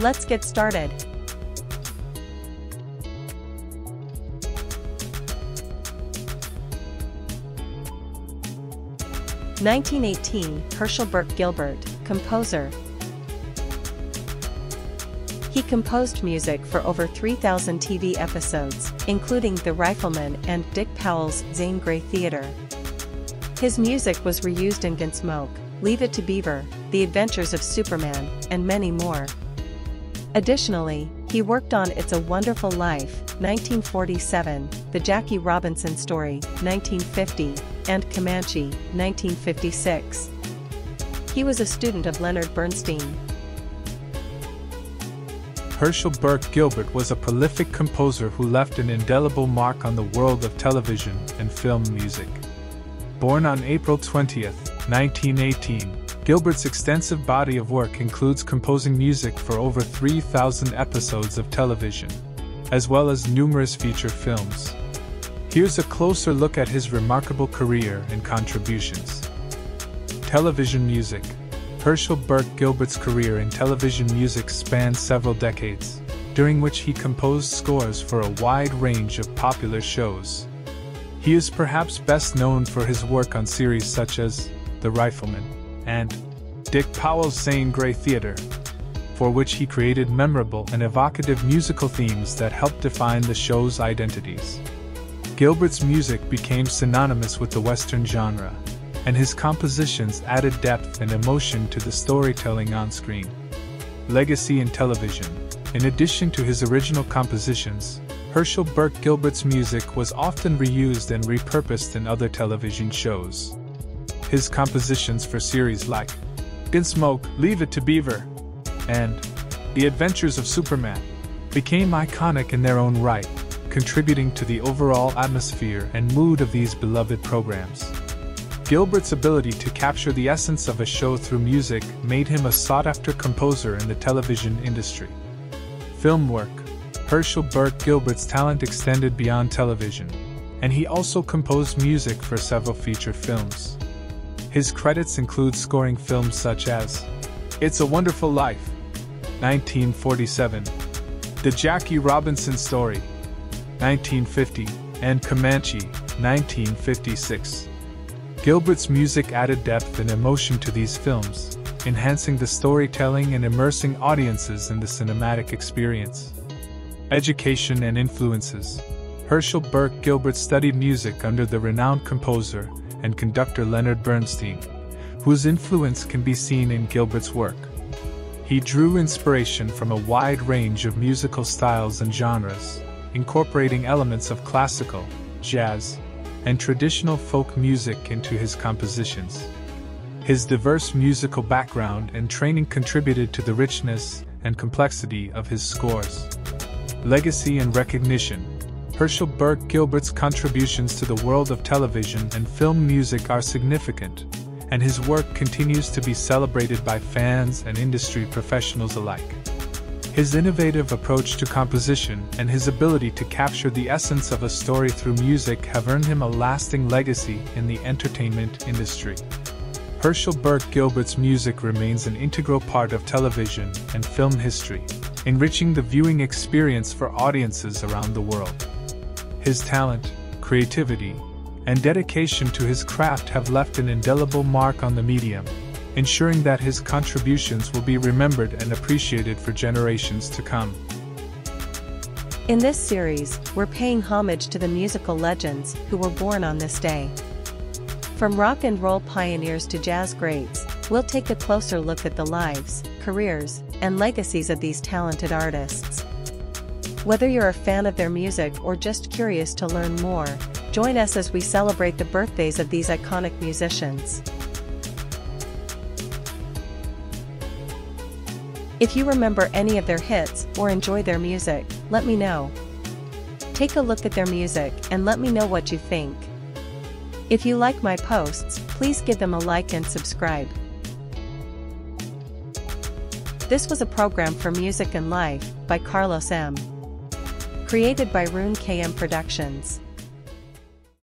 Let's get started. Nineteen eighteen, Herschel Burke Gilbert, composer. He composed music for over 3,000 TV episodes, including The Rifleman and Dick Powell's Zane Grey Theater. His music was reused in Gunsmoke, Leave It to Beaver, The Adventures of Superman, and many more. Additionally, he worked on It's a Wonderful Life, 1947, The Jackie Robinson Story, 1950, and Comanche, 1956. He was a student of Leonard Bernstein. Herschel Burke Gilbert was a prolific composer who left an indelible mark on the world of television and film music. Born on April 20, 1918, Gilbert's extensive body of work includes composing music for over 3,000 episodes of television, as well as numerous feature films. Here's a closer look at his remarkable career and contributions. Television music. Herschel Burke Gilbert's career in television music spanned several decades, during which he composed scores for a wide range of popular shows. He is perhaps best known for his work on series such as The Rifleman, and Dick Powell's Zane Grey Theater, for which he created memorable and evocative musical themes that helped define the show's identities. Gilbert's music became synonymous with the Western genre, and his compositions added depth and emotion to the storytelling on screen. Legacy in television. In addition to his original compositions, Herschel Burke Gilbert's music was often reused and repurposed in other television shows. His compositions for series like Gunsmoke, Leave It to Beaver, and The Adventures of Superman became iconic in their own right, contributing to the overall atmosphere and mood of these beloved programs. Gilbert's ability to capture the essence of a show through music made him a sought after composer in the television industry. Film work Herschel Burke Gilbert's talent extended beyond television, and he also composed music for several feature films. His credits include scoring films such as It's a Wonderful Life, 1947, The Jackie Robinson Story, 1950, and Comanche, 1956. Gilbert's music added depth and emotion to these films, enhancing the storytelling and immersing audiences in the cinematic experience. Education and influences Herschel Burke Gilbert studied music under the renowned composer and conductor Leonard Bernstein, whose influence can be seen in Gilbert's work. He drew inspiration from a wide range of musical styles and genres, incorporating elements of classical, jazz, and traditional folk music into his compositions. His diverse musical background and training contributed to the richness and complexity of his scores. Legacy and recognition Herschel Burke Gilbert's contributions to the world of television and film music are significant, and his work continues to be celebrated by fans and industry professionals alike. His innovative approach to composition and his ability to capture the essence of a story through music have earned him a lasting legacy in the entertainment industry. Herschel Burke Gilbert's music remains an integral part of television and film history, enriching the viewing experience for audiences around the world. His talent, creativity, and dedication to his craft have left an indelible mark on the medium, ensuring that his contributions will be remembered and appreciated for generations to come. In this series, we're paying homage to the musical legends who were born on this day. From rock and roll pioneers to jazz greats, we'll take a closer look at the lives, careers, and legacies of these talented artists. Whether you're a fan of their music or just curious to learn more, join us as we celebrate the birthdays of these iconic musicians. If you remember any of their hits or enjoy their music, let me know. Take a look at their music and let me know what you think. If you like my posts, please give them a like and subscribe. This was a program for Music and Life by Karlos M. Created by Rune KM Productions.